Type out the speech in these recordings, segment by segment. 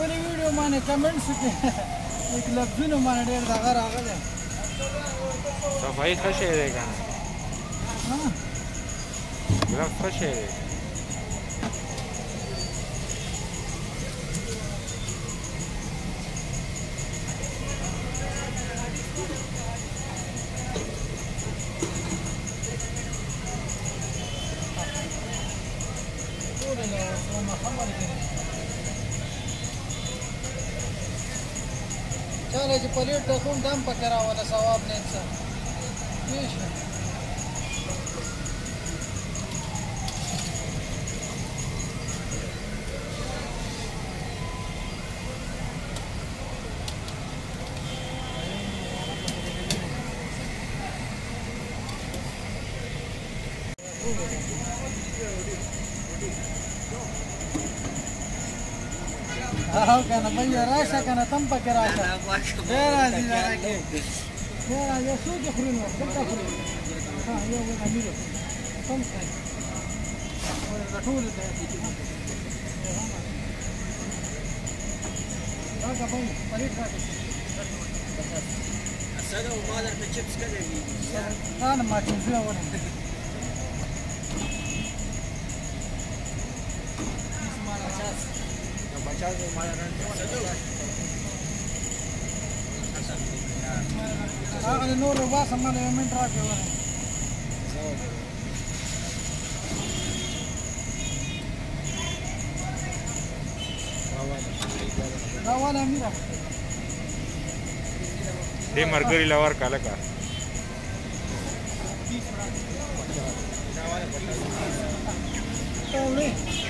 Opening video माने कमेंट्स के एक लफ्ज़ न माने डेढ़ दागा रागल है तो भाई खुश है रे हां ग्राफ खुश है چې پلیټ د کوم دم پکې راوله ثواب نه انسان Thank you. او کنه بل یو راشه کنه تم پکې راشه ډېر راځي راکې ډېر راځي څو کې خوري نو دلته خوري ها یو ونه میرو تم څه ټول ته راځه به پلیټ راځي سره ما درته چپس کړې دي نه ما چې زه ورته هغه نور واسه مله یمن راکړه راواله میرا دې مرګري لور کاله کا راواله پټه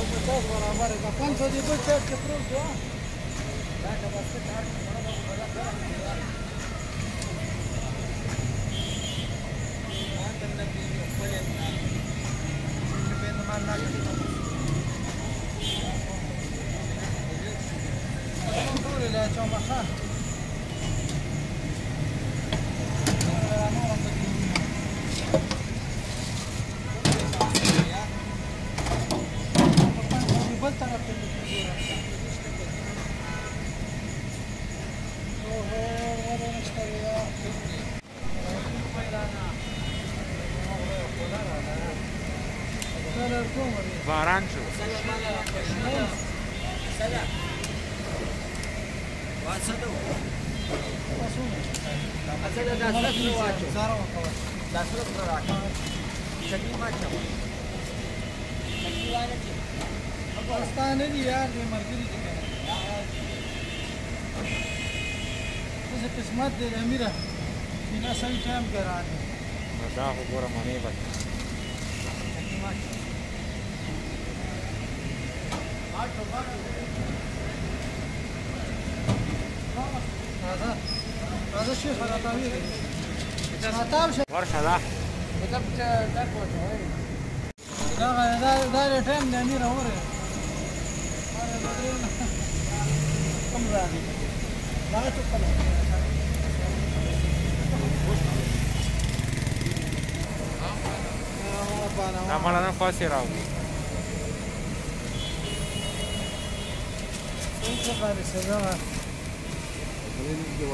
Să mă dați la mare, dar când să ne duceți, ce frumos, da? Dacă vă باران شو پښتانه دي یار دې مرګري دي ز قسمت دې امیره بنا صحیح ټایم کې راځي دا خو ګوره مانی بس ورشه ده دا دا دا ټایم د امیر اوره کوم راځي nama lana kasih rau. Thank you.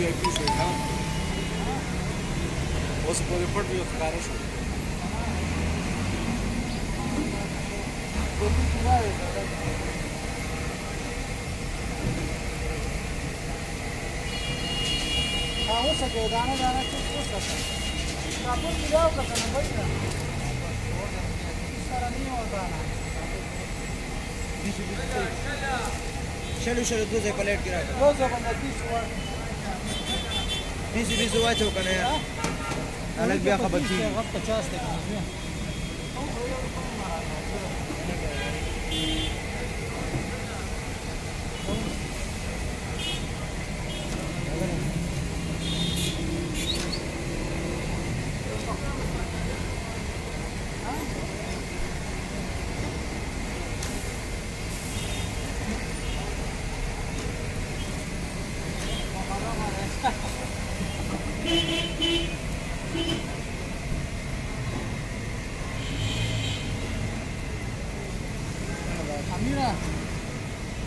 VIP şey tamam mı? O spor yapar diyor kardeşim. हो सके दाना दाना कुछ हो सके कापुर मिलाओ का ना भाई ना सारा नहीं होता ना चलो चलो दूसरे प्लेट गिरा दो सौ पंद्रह तीस બીસું બીસું વાંચો કને અલગ બે ખબર છે પચાસ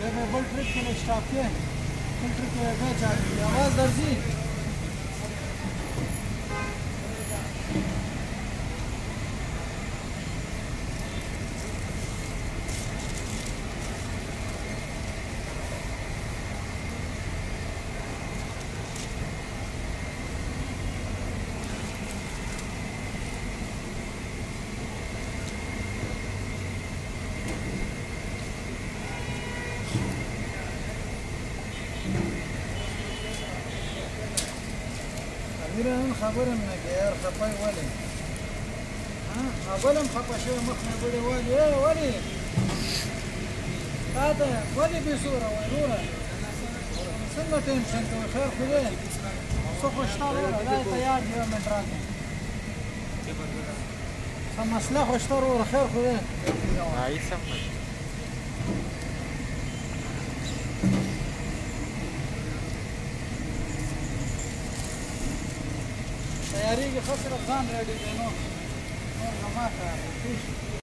Trebuie me văd cred că ne șapte, pentru că e vecea, i-a vas dar zi. خبرم نگیر خپای ولی اولم خپا شوی مخ نبوده ولی ای ولی تاتا ولی بی سوره وی نوره سنه تنشن انت خیر خوده سو خوشتار وره دای تیار جو من راکن سم مسله خوشتار وره خیر خوده نایی آه، سم ښکارېږي خسره ځان راډېږي نو نور له ما ښکاري